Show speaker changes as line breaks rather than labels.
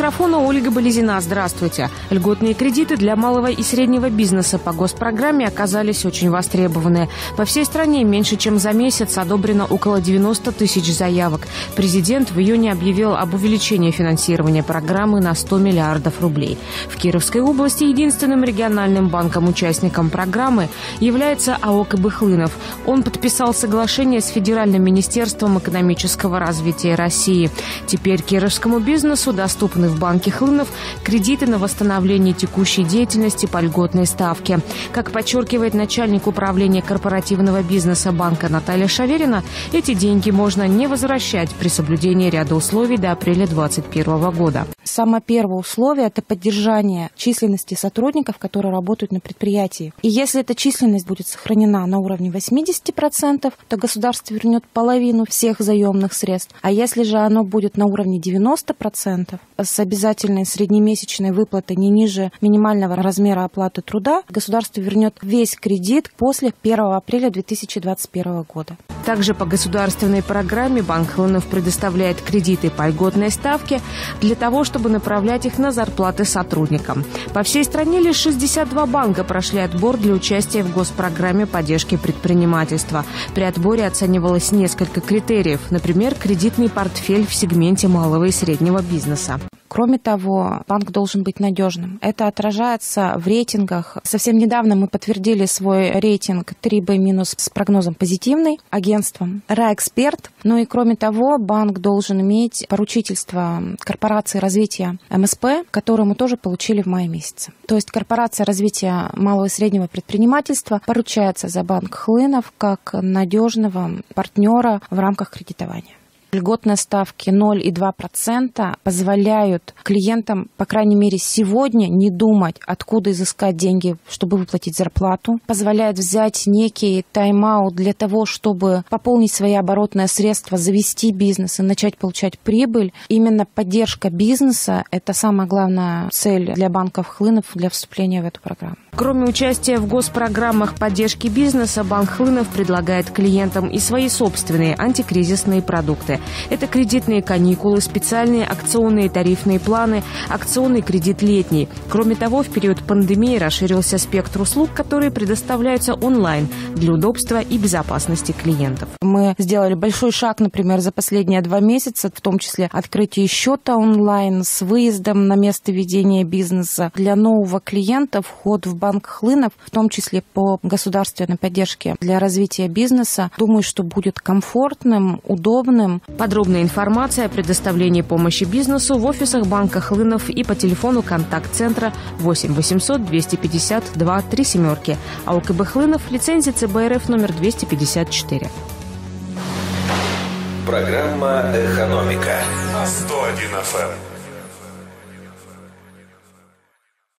Микрофона Ольга Болезина. Здравствуйте. Льготные кредиты для малого и среднего бизнеса по госпрограмме оказались очень востребованы. По всей стране меньше чем за месяц одобрено около 90 тысяч заявок. Президент в июне объявил об увеличении финансирования программы на 100 миллиардов рублей. В Кировской области единственным региональным банком-участником программы является АО Кабыхлынов. Он подписал соглашение с Федеральным министерством экономического развития России. Теперь кировскому бизнесу доступны в банке Хлынов кредиты на восстановление текущей деятельности по льготной ставке. Как подчеркивает начальник управления корпоративного бизнеса банка Наталья Шаверина, эти деньги можно не возвращать при соблюдении ряда условий до апреля 2021 года.
Самое первое условие – это поддержание численности сотрудников, которые работают на предприятии. И если эта численность будет сохранена на уровне 80%, то государство вернет половину всех заемных средств. А если же оно будет на уровне 90%, с обязательной среднемесячной выплатой не ниже минимального размера оплаты труда, государство вернет весь кредит после 1 апреля 2021 года.
Также по государственной программе Банк Хлынов предоставляет кредиты по льготной ставке для того, чтобы направлять их на зарплаты сотрудникам. По всей стране лишь 62 банка прошли отбор для участия в госпрограмме поддержки предпринимательства. При отборе оценивалось несколько критериев, например, кредитный портфель в сегменте малого и среднего бизнеса.
Кроме того, банк должен быть надежным. Это отражается в рейтингах. Совсем недавно мы подтвердили свой рейтинг 3B- с прогнозом позитивный агентством РАЭксперт. Ну и кроме того, банк должен иметь поручительство корпорации развития МСП, которое мы тоже получили в мае месяце. То есть корпорация развития малого и среднего предпринимательства поручается за банк Хлынов как надежного партнера в рамках кредитования. Льготные ставки 0 и 2% позволяют клиентам, по крайней мере, сегодня не думать, откуда изыскать деньги, чтобы выплатить зарплату. Позволяет взять некий тайм-аут для того, чтобы пополнить свои оборотные средства, завести бизнес и начать получать прибыль. Именно поддержка бизнеса – это самая главная цель для банков Хлынов для вступления в эту программу.
Кроме участия в госпрограммах поддержки бизнеса, Банк Хлынов предлагает клиентам и свои собственные антикризисные продукты. Это кредитные каникулы, специальные акционные тарифные планы, акционный кредит летний. Кроме того, в период пандемии расширился спектр услуг, которые предоставляются онлайн для удобства и безопасности клиентов.
Мы сделали большой шаг, например, за последние два месяца, в том числе открытие счета онлайн с выездом на место ведения бизнеса. Для нового клиента вход в банк Хлынов, в том числе по государственной поддержке для развития бизнеса, думаю, что будет комфортным, удобным.
Подробная информация о предоставлении помощи бизнесу в офисах банка Хлынов и по телефону контакт-центра 8 800 252 3 семерки. А у КБ Хлынов лицензия ЦБРФ номер 254.
Программа «Экономика»
На 101 FM.